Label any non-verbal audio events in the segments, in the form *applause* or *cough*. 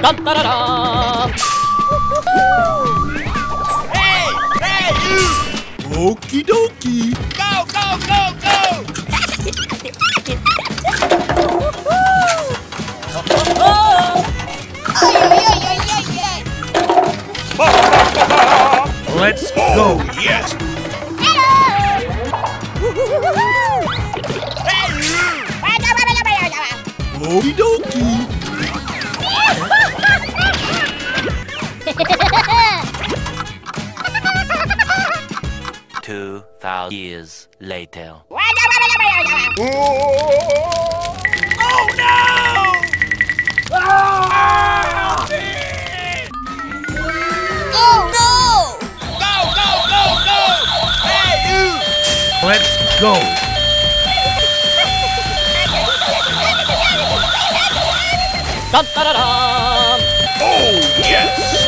Dun, da, da, da. Hey! Hey, you! Okie dokie. Go, go, go, go! Let's go. Yes! Okie dokie. Two thousand years later. Oh no! Go, go, go, go! Hey, you! Let's go. Dun, da, da, da. Oh, yes!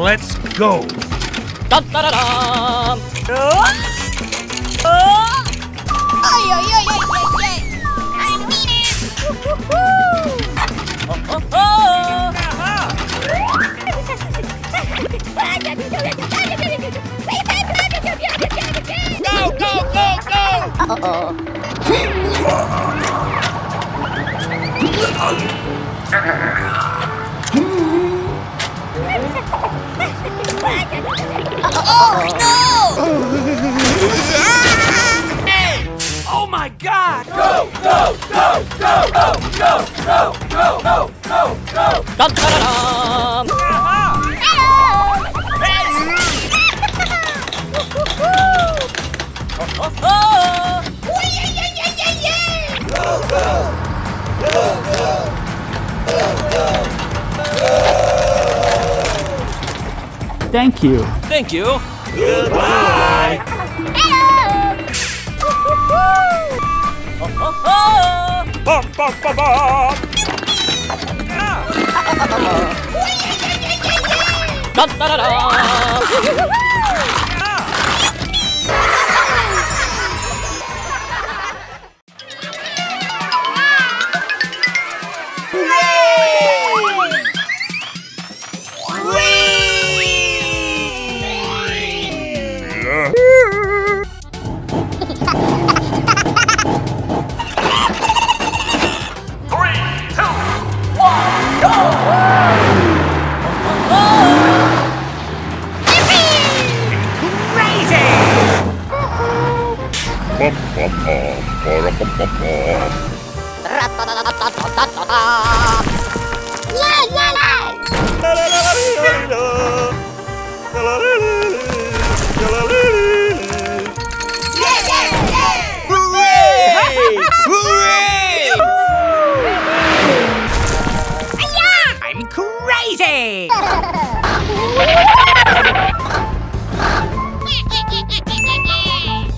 Let's go. Dun, da, da, da. Oh, oh. Go, go, go, go! Hey! Oh my God. Dun, da, da, da. Hey, you! Oh, oh. Thank you. Thank you. Goodbye! Oh, oh. Bum, bum, bum, bum. you. Thank you. da. Hooray! *laughs* *laughs*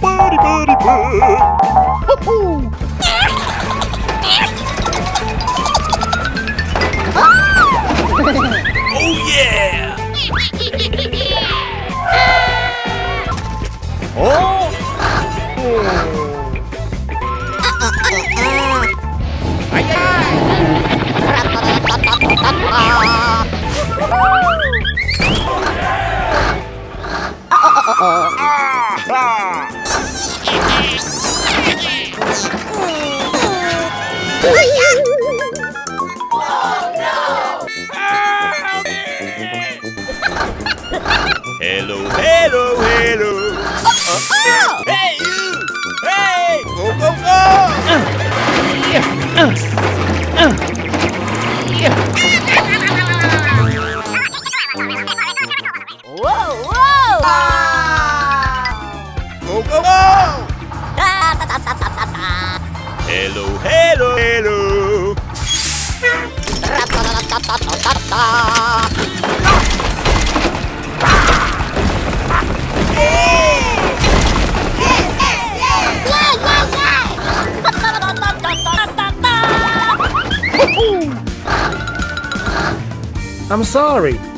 Buddy, buddy, bud. Hello, hello, hello. Uh, hey, you! Hey! Go, go, go! Go, go, go! I'm sorry.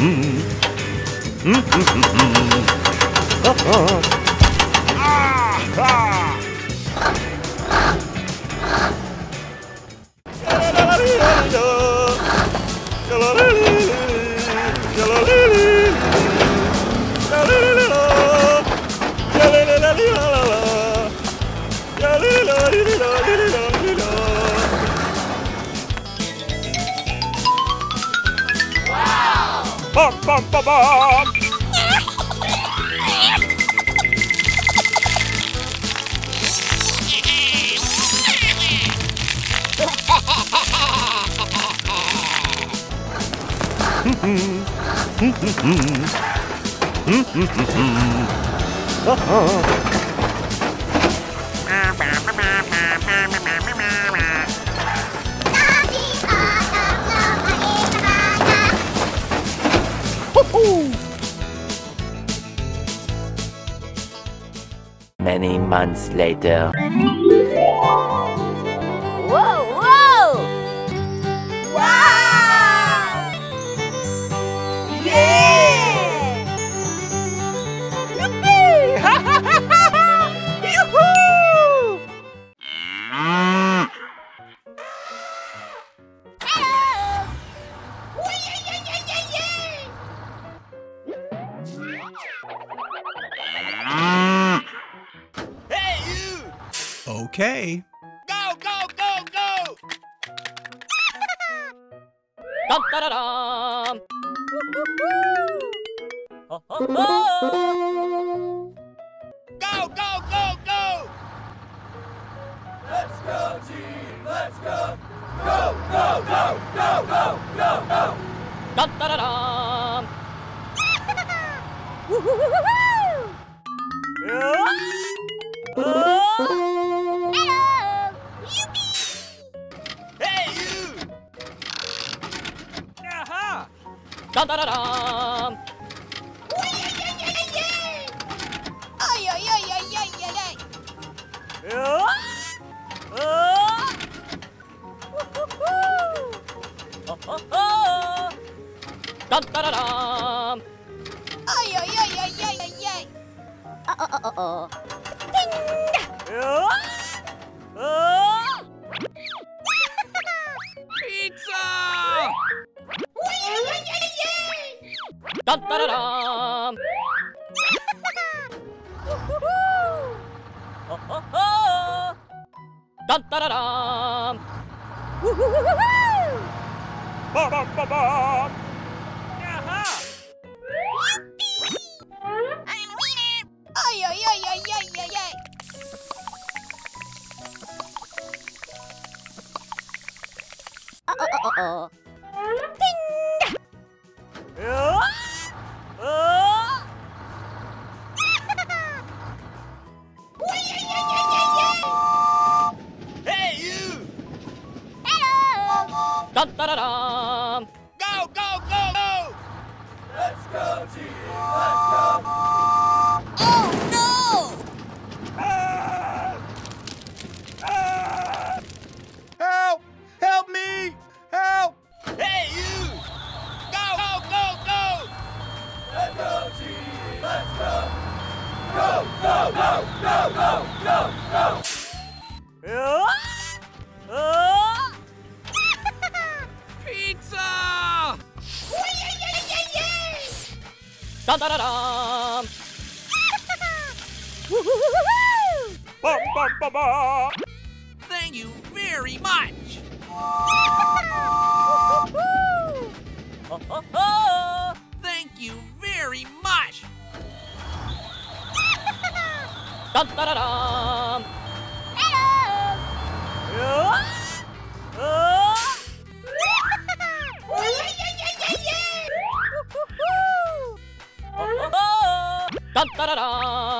Mm-hmm. Mm-hmm. Uh-huh. bum bum bum. Mm-hmm. Mm-hmm. Mm-hmm. Mm-hmm. Uh-huh. many months later. Ho, ho, ho. Go, Let's go, team! let's go, go! Dum da da dum. Hey, you! Aha! Dum da da dum. Dum da da dum. Ay, ay, ay, ay, ay, ay, ay. Uh, uh, uh, Pizza! Dum da da dum. Dum da da dum. Bum, bum, bum, bum. Aha! Pizza! Dum da da dum. Bum, bum, bum, bum. Thank you very much! Thank Dum da da dum. Dum da da dum. Pizza!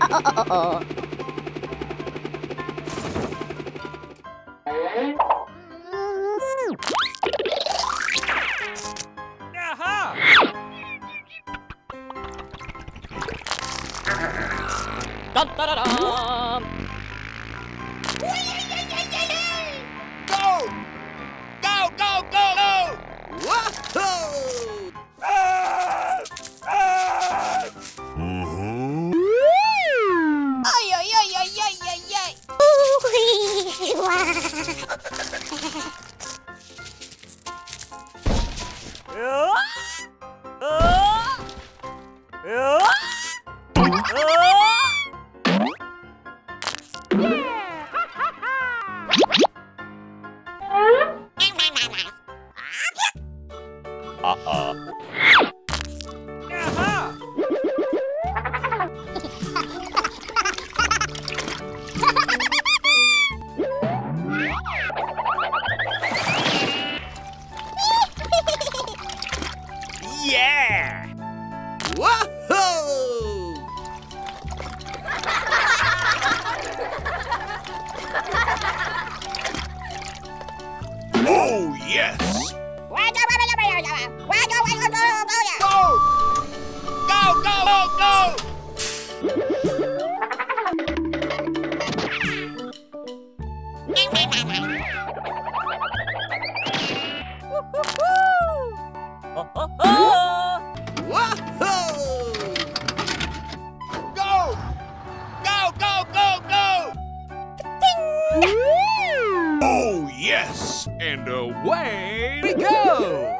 Aha! ああ。Oh, yes! And away we go!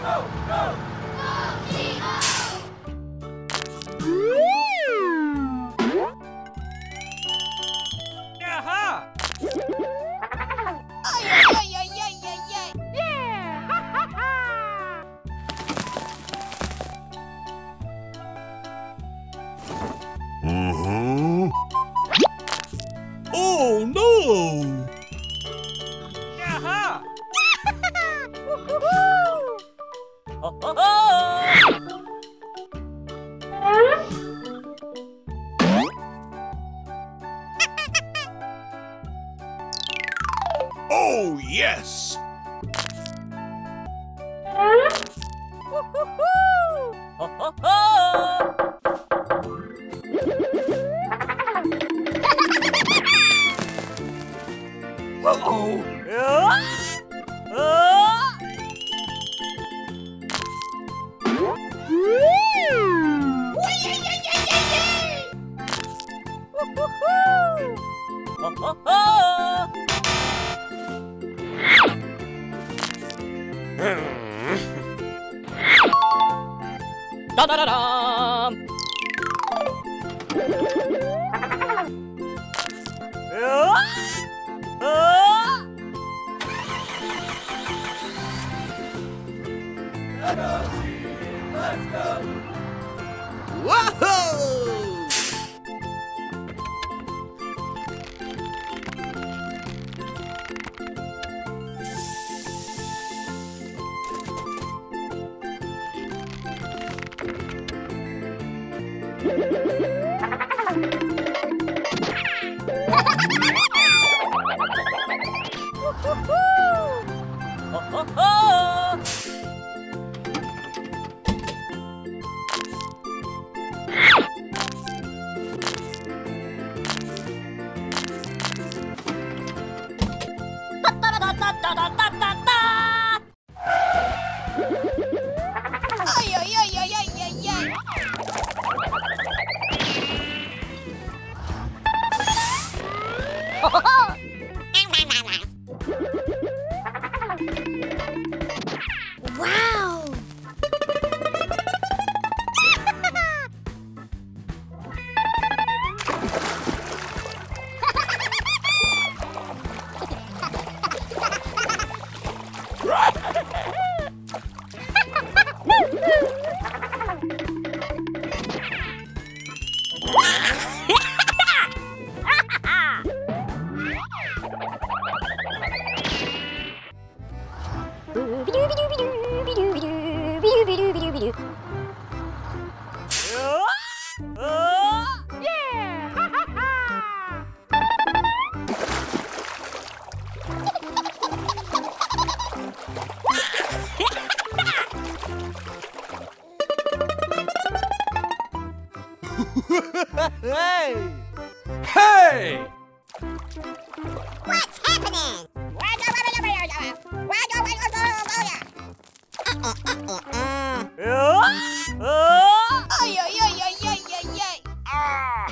Aha! Yes! Whoa!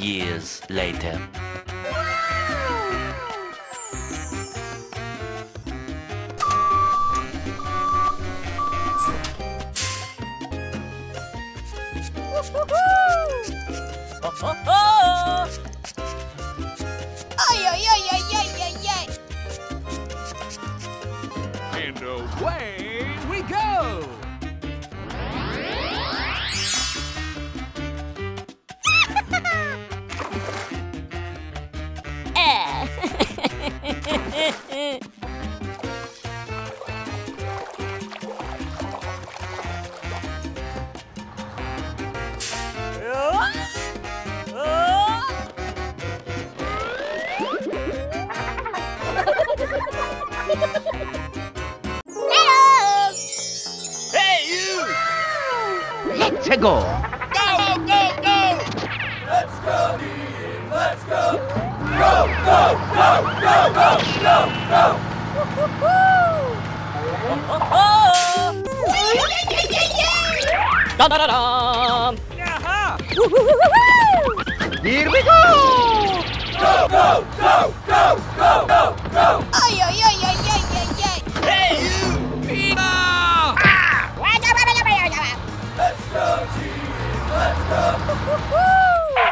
Years later.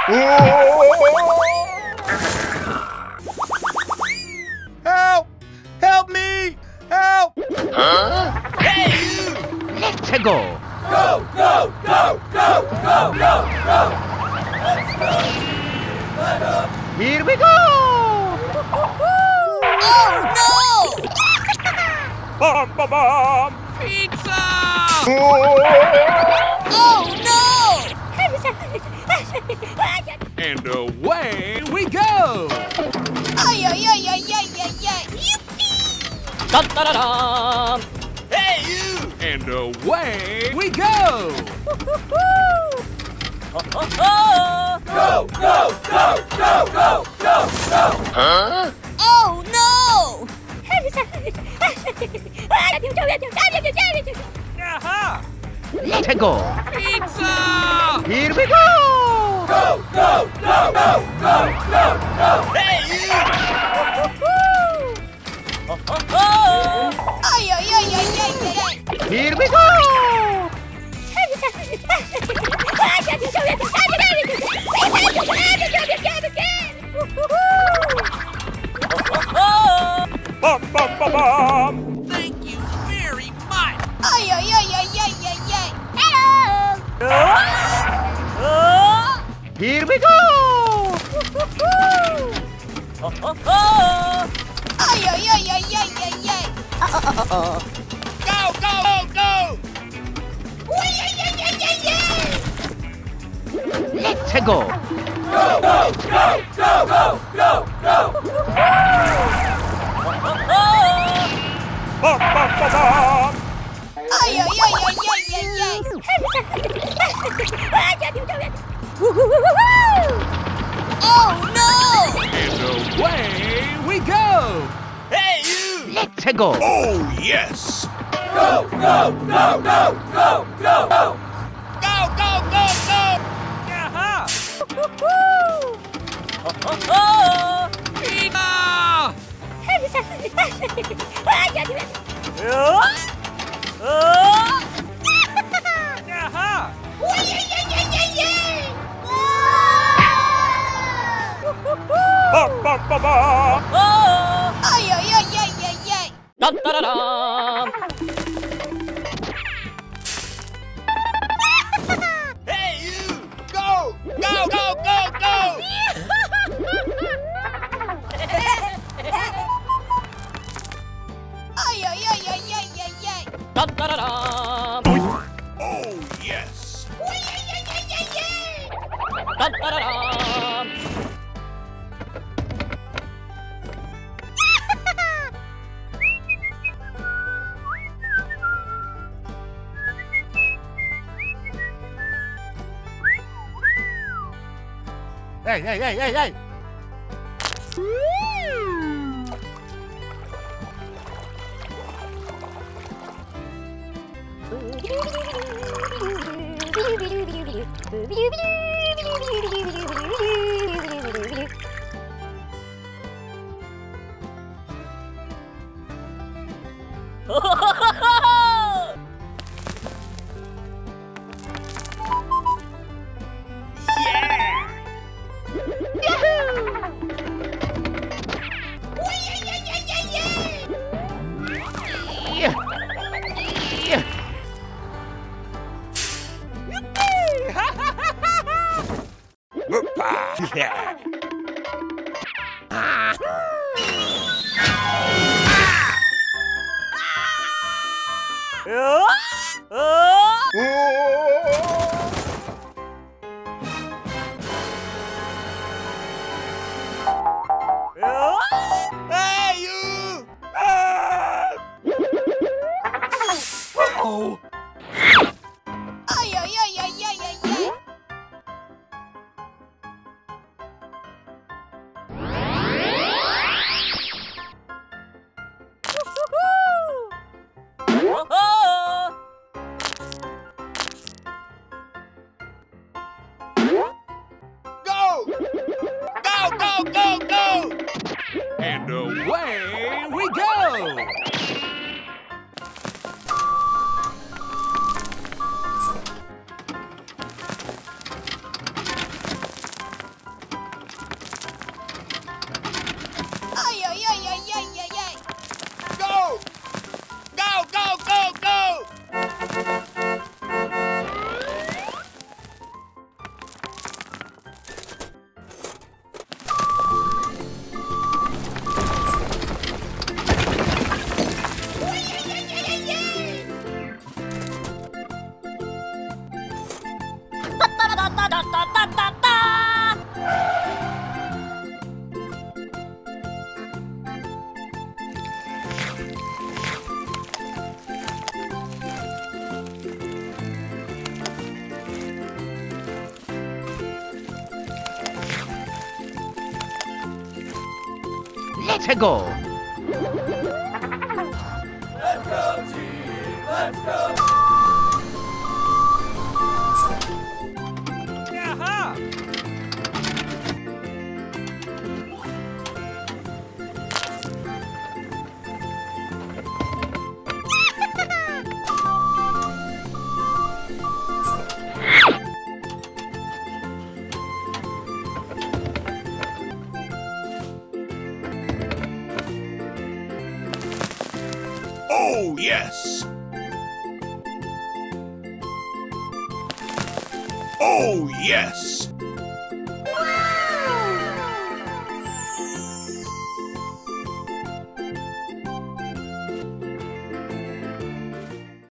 Help! Help me! Help! Hey, you! Let's go. Go, go, go, go, go, go, go. Here we go. Oh, no. *laughs* Bum, bum, bum. Pizza! Dun, dun, dun, dun. Hey, you! And away we go! Ho, ho, ho. Go, go, go, go, go, go, go! Huh? Oh, no. Yaha! Let's go. Pizza! Here we go. Hey, you! Here we go. Oh. Bum, bum, bum, bum. Thank you very much! Ay, ay, ay, ay, ay, ay, ay. Oh. Here we go. Ho, ho, ho. Ay, ay, ay, ay, ay, ay, ay. Go, Let's go. Bum, bum, bum, bum. Ay, ay, ay, ay, ay, ay, ay. Oh, no. And away we go! Hey, you! Let's go. Oh, yes. Go, go, go, go! Yaha! Ho, ho, Viva! Aha! Ba ba ba ba! Ay ay ay ay ay ay! Da da da da! Dun, dun, dun, dun. Oh, yes. Hey, hey, hey, hey, hey! Yeah. And away Let's go!